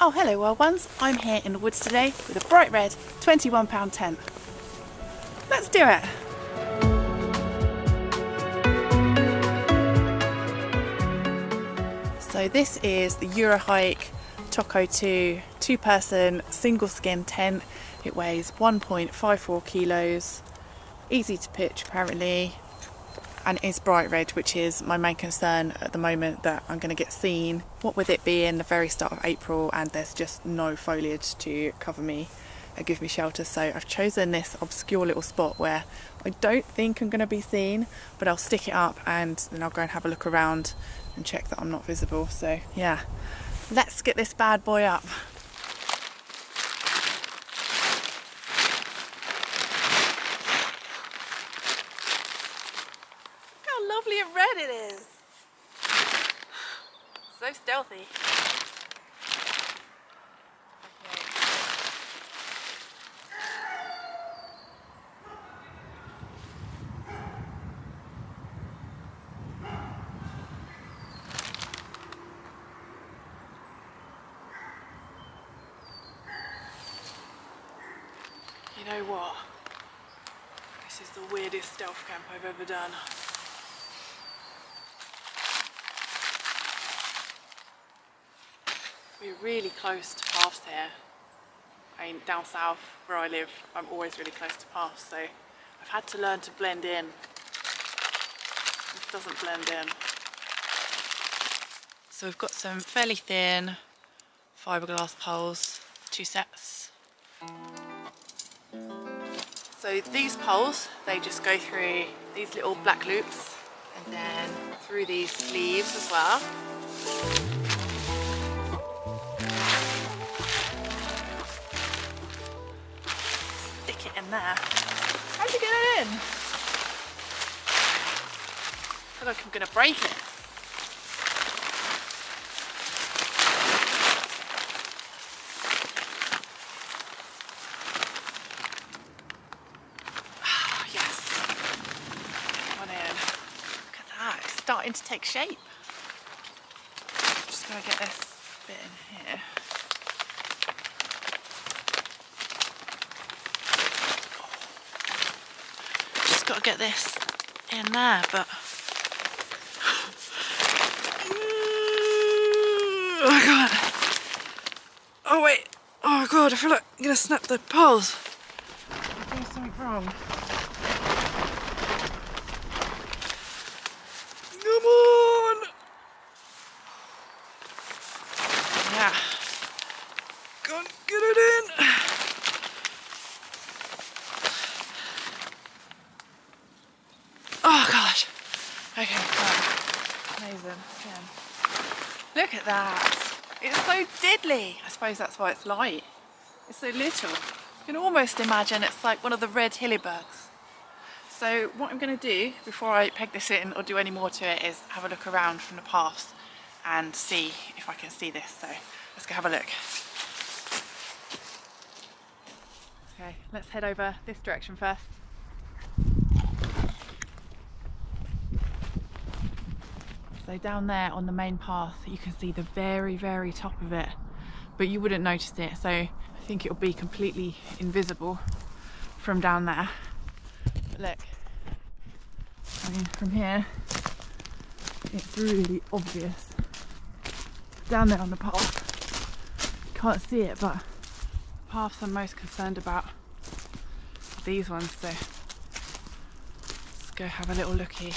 Oh hello wild ones, I'm here in the woods today with a bright red £21 tent. Let's do it! So this is the Eurohike Toco 2 two person single skin tent. It weighs 1.54 kilos, easy to pitch apparently, and is bright red, which is my main concern at the moment that I'm going to get seen. What with it being the very start of April and there's just no foliage to cover me and give me shelter, so I've chosen this obscure little spot where I don't think I'm going to be seen, but I'll stick it up and then I'll go and have a look around and check that I'm not visible. So yeah, let's get this bad boy up. lovely and red it is. So stealthy. You know what? This is the weirdest stealth camp I've ever done. Really close to paths here. I mean, down south where I live, I'm always really close to paths, so I've had to learn to blend in. This doesn't blend in. So we've got some fairly thin fiberglass poles, two sets. So these poles, they just go through these little black loops and then through these sleeves as well. There. How'd you get it in? I feel like I'm gonna break it. Oh, yes. Come on in. Look at that, it's starting to take shape. Just gonna get this bit in here. Got to get this in there, but oh god! Oh wait! Oh god! I feel like I'm gonna snap the poles. Something wrong. Come on! Yeah. Go on, get it in. Okay, right. Amazing. Again. Look at that. It's so diddly. I suppose that's why it's light. It's so little. You can almost imagine it's like one of the red Hillebergs. So what I'm going to do before I peg this in or do any more to it is have a look around from the paths and see if I can see this. So let's go have a look. Okay, let's head over this direction first. So down there on the main path, you can see the very, very top of it, but you wouldn't notice it. So I think it'll be completely invisible from down there. But look, I mean, from here, it's really obvious. Down there on the path, can't see it, but the paths I'm most concerned about these ones. So let's go have a little looky.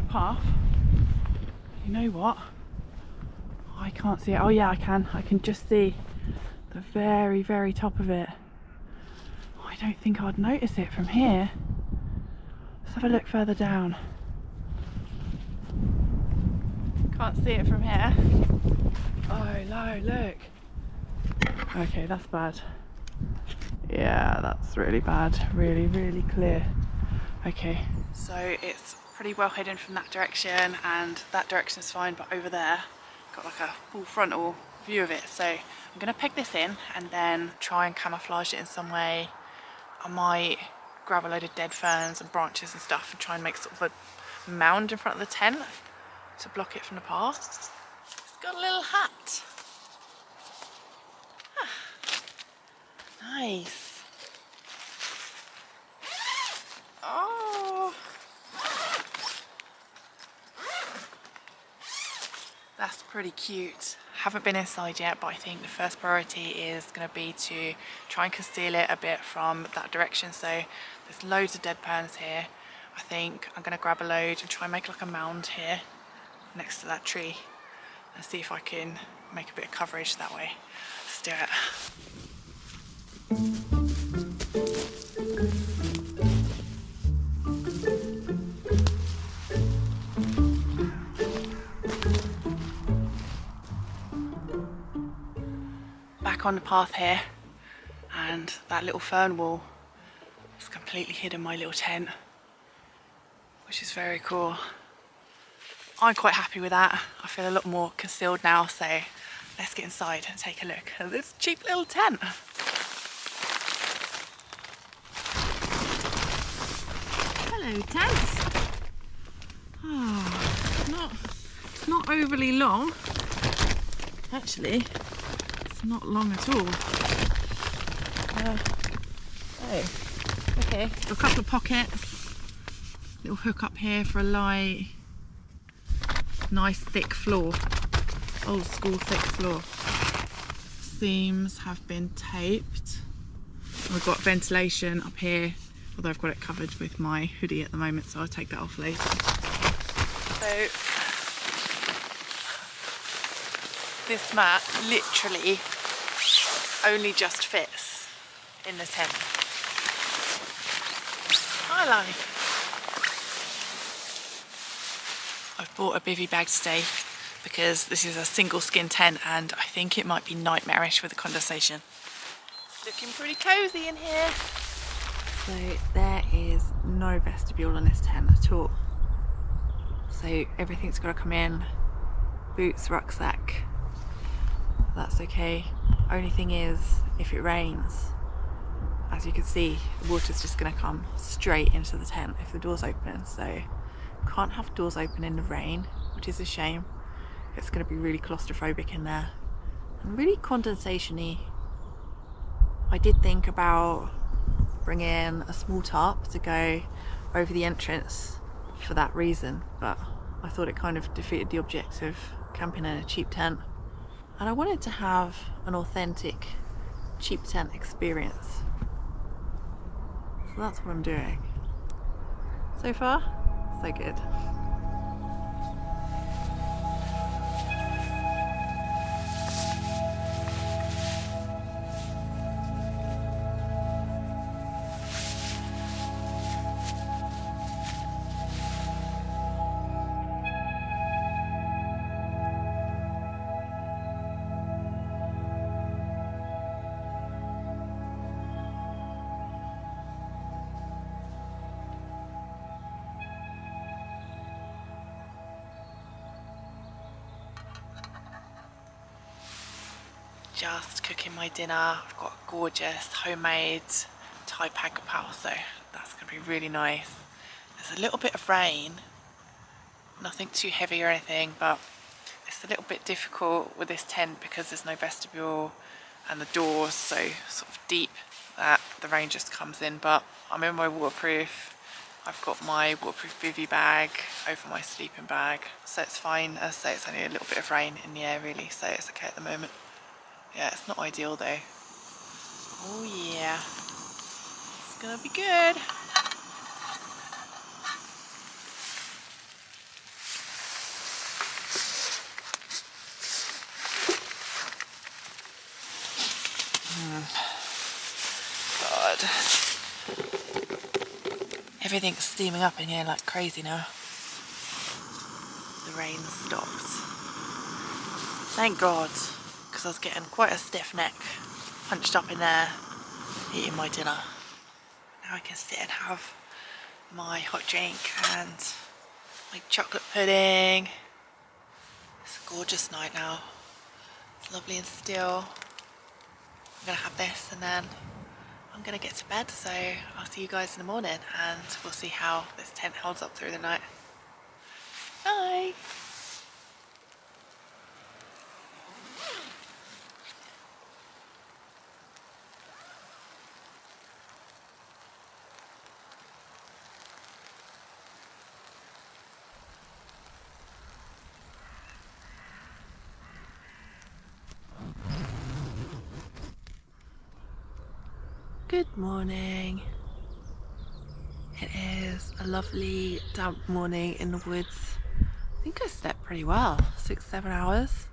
Path. You know what? I can't see it. Oh yeah, I can. I can just see the very, very top of it. I don't think I'd notice it from here. Let's have a look further down. Can't see it from here. Oh, no, look. Okay, that's bad. Yeah, that's really bad. Really, really clear. Okay, so it's pretty well hidden from that direction and that direction is fine but over there got like a full frontal view of it so I'm gonna peg this in and then try and camouflage it in some way I might grab a load of dead ferns and branches and stuff and try and make sort of a mound in front of the tent to block it from the path it's got a little hat Ah, nice. Oh. That's pretty cute. Haven't been inside yet, but I think the first priority is going to be to try and conceal it a bit from that direction. So there's loads of dead ferns here. I think I'm going to grab a load and try and make like a mound here next to that tree and see if I can make a bit of coverage that way. Let's do it. Back on the path here and that little fern wall has completely hidden my little tent which is very cool. I'm quite happy with that. I feel a lot more concealed now, so let's get inside and take a look at this cheap little tent. Hello tents. Oh, not, not overly long. Actually, it's not long at all. Uh, oh, okay. A couple of pockets. Little hook up here for a light nice thick floor, old school thick floor. Seams have been taped. We've got ventilation up here, although I've got it covered with my hoodie at the moment, so I'll take that off later. So, this mat literally only just fits in the tent. I like I've bought a bivy bag today because this is a single skin tent and I think it might be nightmarish with the condensation. It's looking pretty cozy in here. So there is no vestibule on this tent at all. So everything's got to come in, boots, rucksack, that's okay. Only thing is, if it rains, as you can see, the water's just gonna come straight into the tent if the door's open. So can't have doors open in the rain, which is a shame. It's going to be really claustrophobic in there. And really condensationy. I did think about bringing a small tarp to go over the entrance for that reason, but I thought it kind of defeated the object of camping in a cheap tent. And I wanted to have an authentic cheap tent experience. So that's what I'm doing. So far, so good. Just cooking my dinner. I've got a gorgeous homemade Thai kapow, so that's going to be really nice. There's a little bit of rain, nothing too heavy or anything, but it's a little bit difficult with this tent because there's no vestibule and the doors so sort of deep that the rain just comes in, but I'm in my waterproof. I've got my waterproof bivy bag over my sleeping bag, so it's fine. As I say, it's only a little bit of rain in the air really, so it's okay at the moment. Yeah, it's not ideal though. Oh yeah. It's gonna be good. God. Everything's steaming up in here like crazy now. The rain stopped. Thank God because I was getting quite a stiff neck hunched up in there eating my dinner. Now I can sit and have my hot drink and my chocolate pudding. It's a gorgeous night now. It's lovely and still. I'm gonna have this and then I'm gonna get to bed so I'll see you guys in the morning and we'll see how this tent holds up through the night. Bye! Good morning. It is a lovely damp morning in the woods. I think I slept pretty well, six, seven hours.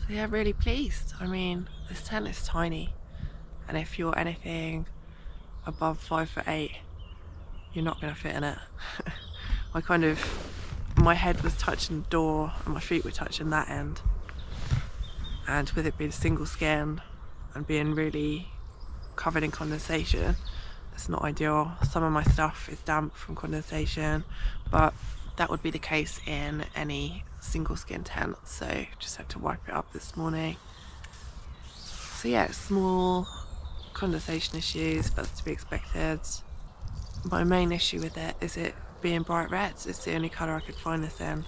So yeah, really pleased. I mean, this tent is tiny. And if you're anything above five foot eight, you're not gonna fit in it. I kind of, my head was touching the door and my feet were touching that end. And with it being single skin and being really covered in condensation. That's not ideal. Some of my stuff is damp from condensation, but that would be the case in any single skin tent. So just had to wipe it up this morning. So yeah, small condensation issues, but to be expected. My main issue with it is it being bright red. It's the only colour I could find this in.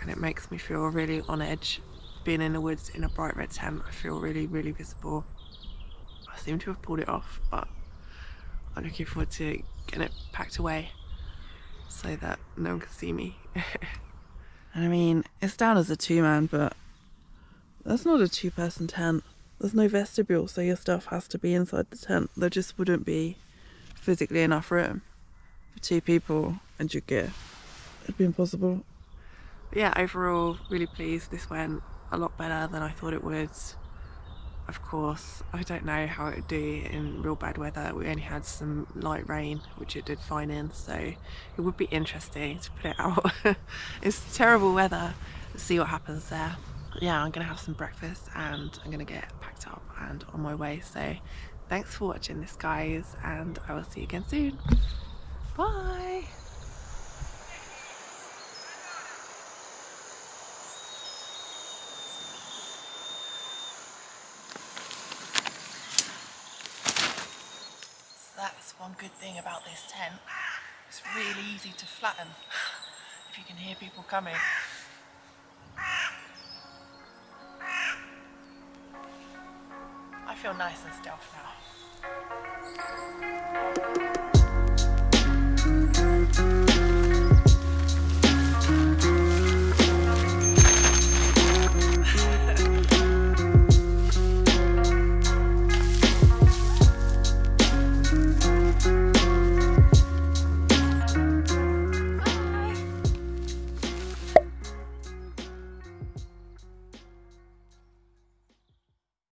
And it makes me feel really on edge. Being in the woods in a bright red tent, I feel really, really visible. I seem to have pulled it off, but I'm looking forward to getting it packed away so that no one can see me. and I mean, it's down as a two man, but that's not a two person tent. There's no vestibule, so your stuff has to be inside the tent. There just wouldn't be physically enough room for two people and your gear. It'd be impossible. But yeah, overall, really pleased. This went a lot better than I thought it would of course. I don't know how it would do in real bad weather. We only had some light rain, which it did fine in, so it would be interesting to put it out. it's terrible weather. Let's see what happens there. Yeah, I'm gonna have some breakfast and I'm gonna get packed up and on my way. So thanks for watching this guys and I will see you again soon. Bye! One good thing about this tent. It's really easy to flatten if you can hear people coming. I feel nice and stealth now.